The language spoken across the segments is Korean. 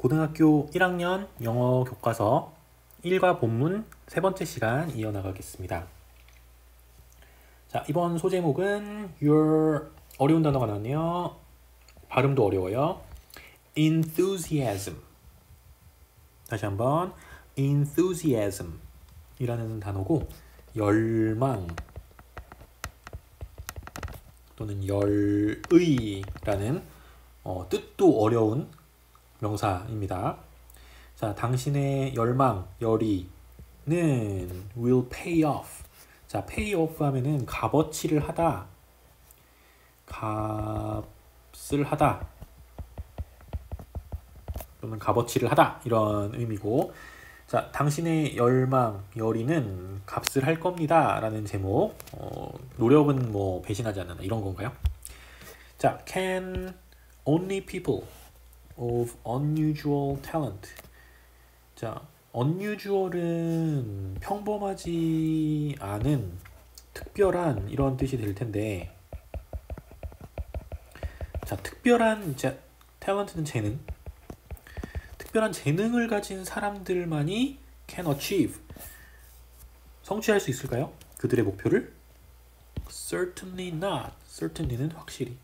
고등학교 1학년 영어 교과서 1과 본문 세 번째 시간 이어나가겠습니다. 자, 이번 소제목은 your 어려운 단어가 나왔네요. 발음도 어려워요. enthusiasm. 다시 한번 enthusiasm 이라는 단어고 열망 또는 열의라는 어, 뜻도 어려운 명사입니다. 자, 당신의 열망, 열의는 will pay off. 자, pay off 하면은 값어치를 하다, 값을 하다, 또는 값어치를 하다 이런 의미고, 자, 당신의 열망, 열의는 값을 할 겁니다 라는 제목. 어, 노력은 뭐 배신하지 않는다 이런 건가요? 자, can only people of unusual talent. 자, unusual은 평범하지 않은 특별한 이런 뜻이 될 텐데 자, 특별한 자, 탤런트는 재능. 특별한 재능을 가진 사람들만이 can achieve. 성취할 수 있을까요? 그들의 목표를? Certainly not. Certainly는 확실히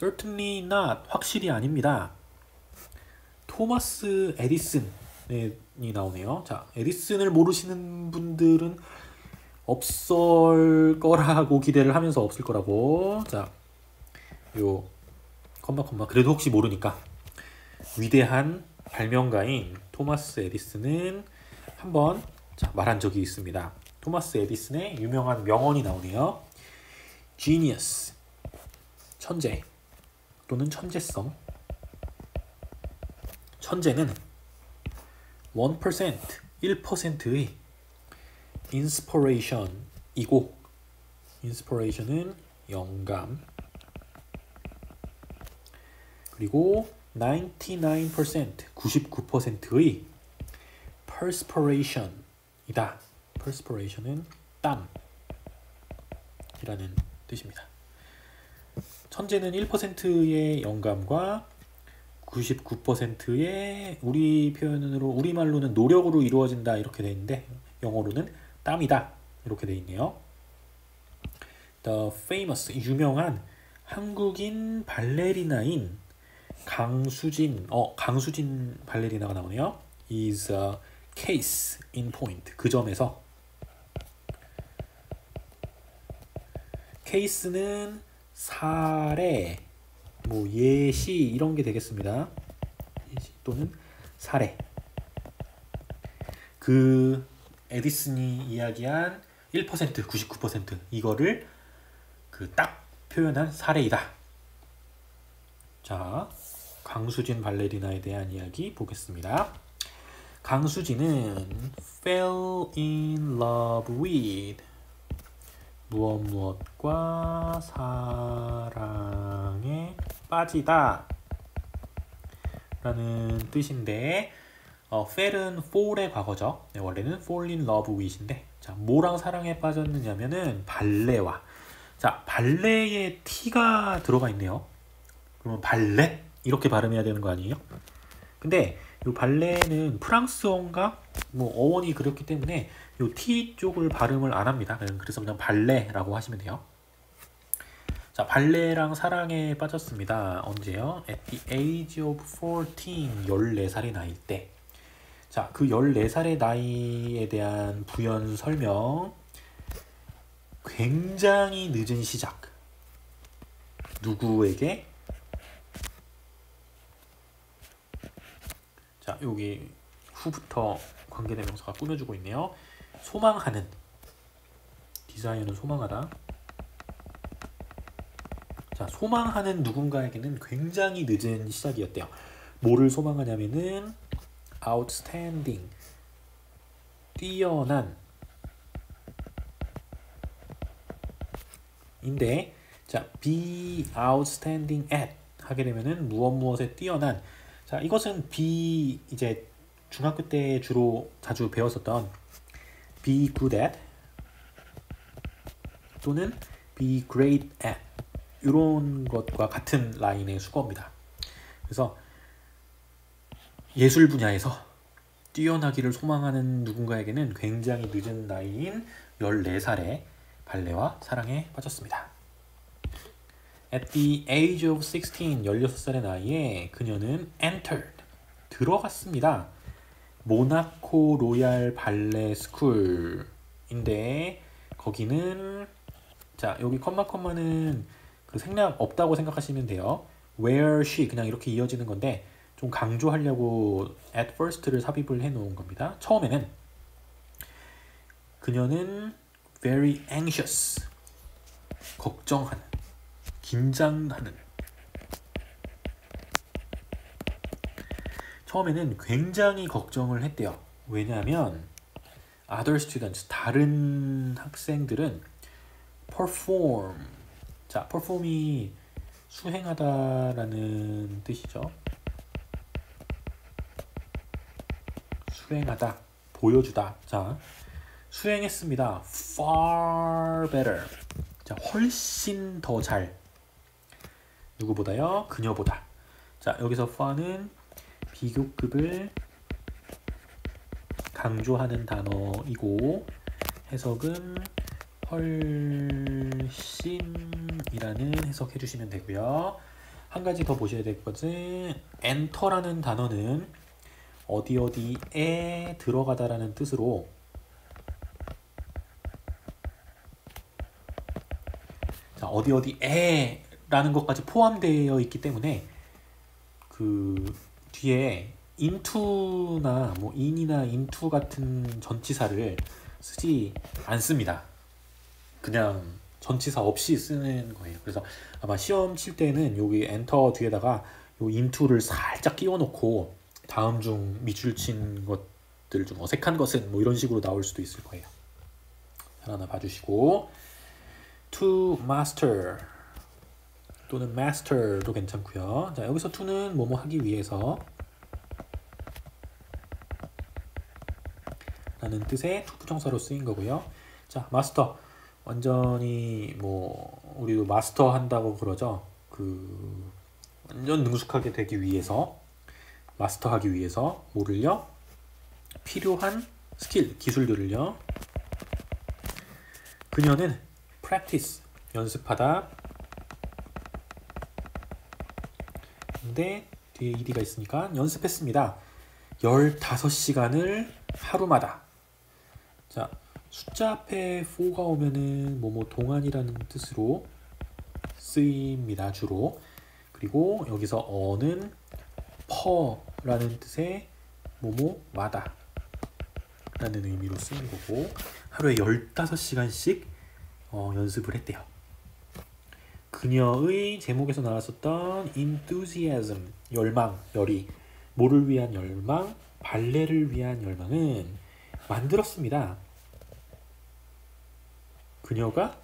certainly not 확실히 아닙니다. 토마스 에디슨이 나오네요. 자, 에디슨을 모르시는 분들은 없을 거라고 기대를 하면서 없을 거라고. 자, 요 컴마 컴마 그래도 혹시 모르니까 위대한 발명가인 토마스 에디슨은 한번 자, 말한 적이 있습니다. 토마스 에디슨의 유명한 명언이 나오네요. genius 천재 또는 천재성 천재는 1% 1%의 inspiration이고 inspiration은 영감 그리고 99% 99%의 perspiration이다. perspiration은 땀이라는 뜻입니다. 천재는 1%의 영감과 99%의 우리 표현으로 우리말로는 노력으로 이루어진다 이렇게 돼 있는데 영어로는 땀이다 이렇게 돼 있네요. The famous 유명한 한국인 발레리나인 강수진 어 강수진 발레리나가 나오네요. is a case in point 그 점에서 케이스는 사례 뭐 예시 이런 게 되겠습니다. 예시 또는 사례. 그 에디슨이 이야기한 1% 99% 이거를 그 딱 표현한 사례이다. 자, 강수진 발레리나에 대한 이야기 보겠습니다. 강수진은 fell in love with 무엇 무엇과 사랑에 빠지다 라는 뜻인데 어, fell은 fall의 과거죠. 네, 원래는 fall in love with인데 자, 뭐랑 사랑에 빠졌느냐면은 발레와 자, 발레에 t가 들어가 있네요. 그러면 발렛 이렇게 발음해야 되는 거 아니에요? 근데 이 발레는 프랑스어인가 뭐 어원이 그렇기 때문에 이 T 쪽을 발음을 안 합니다. 그래서 그냥 발레라고 하시면 돼요. 자, 발레랑 사랑에 빠졌습니다. 언제요? At the age of 14, 14살의 나이일 때. 자, 그 14살의 나이에 대한 부연 설명. 굉장히 늦은 시작. 누구에게? 자, 여기 후부터 관계대명사가 꾸며주고 있네요. 소망하는 디자이어는 소망하다. 자, 소망하는 누군가에게는 굉장히 늦은 시작이었대요. 뭐를 소망하냐면은 outstanding 뛰어난 인데 자, be outstanding at 하게 되면은 무엇 무엇에 뛰어난 자, 이것은 be 이제 중학교 때 주로 자주 배웠었던 be good at 또는 be great at 이런 것과 같은 라인의 수거입니다. 그래서 예술 분야에서 뛰어나기를 소망하는 누군가에게는 굉장히 늦은 나이인 14살에 발레와 사랑에 빠졌습니다. At the age of 16, 16살의 나이에 그녀는 entered, 들어갔습니다. 모나코 로얄 발레 스쿨인데 거기는 자 여기 컴마 컴마는 그 생략 없다고 생각하시면 돼요. Where she 그냥 이렇게 이어지는 건데 좀 강조하려고 at first를 삽입을 해 놓은 겁니다. 처음에는 그녀는 very anxious 걱정하는 긴장하는 처음에는 굉장히 걱정을 했대요. 왜냐하면 other students 다른 학생들은 perform 자 perform이 수행하다라는 뜻이죠. 수행하다 보여주다 자 수행했습니다. far better 자 훨씬 더 잘 누구보다요 그녀보다 자 여기서 far는 비교급을 강조하는 단어이고 해석은 훨씬이라는 해석해 주시면 되고요. 한 가지 더 보셔야 될 것은 엔터라는 단어는 어디 어디에 들어가다라는 뜻으로 자, 어디 어디에라는 것까지 포함되어 있기 때문에 그 뒤에 into나 뭐 in이나 into 같은 전치사를 쓰지 않습니다. 그냥 전치사 없이 쓰는 거예요. 그래서 아마 시험 칠 때는 여기 엔터 뒤에다가 요 into를 살짝 끼워 놓고 다음 중 밑줄 친 것들 중 어색한 것은 뭐 이런 식으로 나올 수도 있을 거예요. 하나 봐주시고 to master 또는 master도 괜찮고요. 자 여기서 to는 뭐뭐 하기 위해서 라는 뜻의 부정사로 쓰인 거고요. 자 마스터 완전히 뭐 우리도 마스터 한다고 그러죠. 그 완전 능숙하게 되기 위해서 마스터하기 위해서 뭐를요? 필요한 스킬 기술들을요. 그녀는 practice 연습하다. 근데 뒤에 ed가 있으니까 연습했습니다. 15시간을 하루마다. 자, 숫자 앞에 4가 오면은 뭐뭐 동안이라는 뜻으로 쓰입니다. 주로. 그리고 여기서 어는 퍼라는 뜻의 뭐뭐마다 라는 의미로 쓰는 거고 하루에 15시간씩 어, 연습을 했대요. 그녀의 제목에서 나왔었던 enthusiasm, 열망, 열이 뭐를 위한 열망, 발레를 위한 열망은 만들었습니다. 그녀가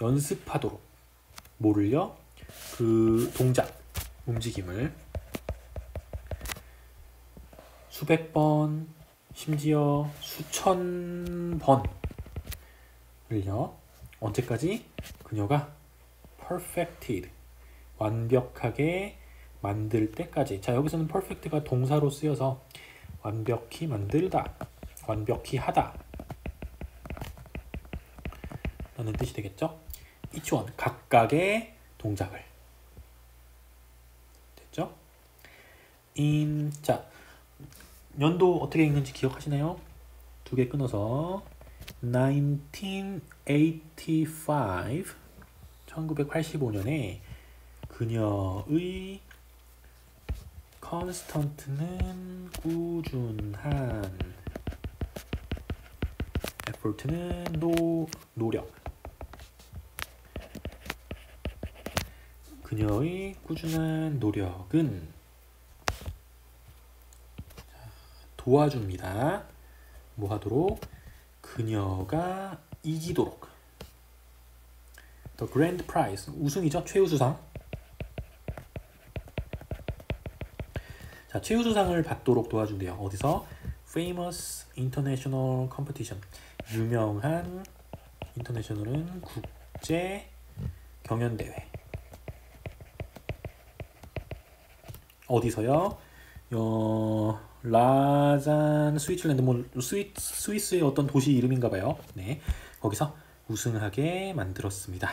연습하도록 뭐를요? 그 동작, 움직임을 수백 번, 심지어 수천 번을요. 언제까지? 그녀가 perfected 완벽하게 만들 때까지. 자, 여기서는 perfect가 동사로 쓰여서 완벽히 만들다, 완벽히 하다 라는 뜻이 되겠죠? each one, 각각의 동작을. 됐죠? in, 자, 연도 어떻게 읽는지 기억하시나요? 두 개 끊어서 1985 1985년에 그녀의 constant는 꾸준한 effort는 노, 노력 그녀의 꾸준한 노력은 도와줍니다. 뭐 하도록? 그녀가 이기도록. The Grand Prize 우승이죠 최우수상. 자 최우수상을 받도록 도와준대요. 어디서? Famous International Competition 유명한 인터내셔널은 국제 경연 대회 어디서요? 어, 라잔 스위츠랜드 뭐 스위, 스위스의 어떤 도시 이름인가 봐요. 네. 거기서 우승하게 만들었습니다.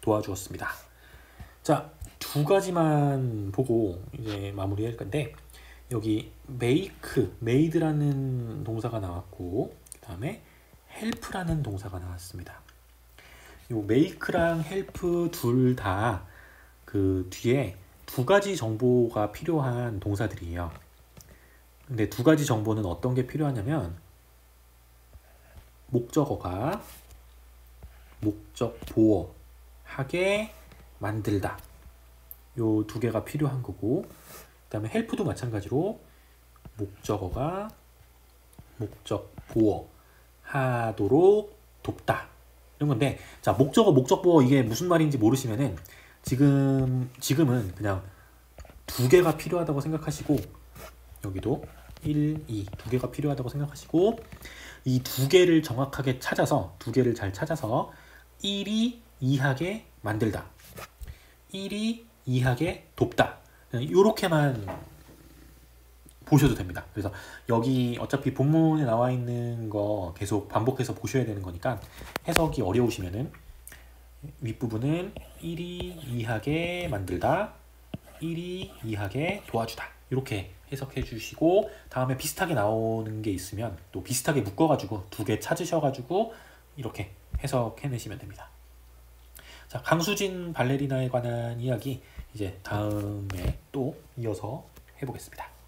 도와주었습니다. 자, 두 가지만 보고 이제 마무리할 건데 여기 make, made라는 동사가 나왔고 그 다음에 help라는 동사가 나왔습니다. 요 make랑 help 둘 다 그 뒤에 두 가지 정보가 필요한 동사들이에요. 근데 두 가지 정보는 어떤 게 필요하냐면 목적어가 목적 보어 하게 만들다. 요 두 개가 필요한 거고 그 다음에 헬프도 마찬가지로 목적어가 목적 보어 하도록 돕다. 이런 건데 자 목적어 목적 보어 이게 무슨 말인지 모르시면은 지금 지금은 그냥 두 개가 필요하다고 생각하시고 여기도 1, 2 두 개가 필요하다고 생각하시고 이 두 개를 정확하게 찾아서 두 개를 잘 찾아서 1이 2하게 만들다. 1이 2하게 돕다. 이렇게만 보셔도 됩니다. 그래서 여기 어차피 본문에 나와 있는 거 계속 반복해서 보셔야 되는 거니까 해석이 어려우시면은 윗부분은 1이 2하게 만들다 1이 2하게 도와주다. 이렇게 해석해 주시고 다음에 비슷하게 나오는 게 있으면 또 비슷하게 묶어가지고 두 개 찾으셔가지고 이렇게 해석해내시면 됩니다. 자 강수진 발레리나에 관한 이야기 이제 다음에 또 이어서 해보겠습니다.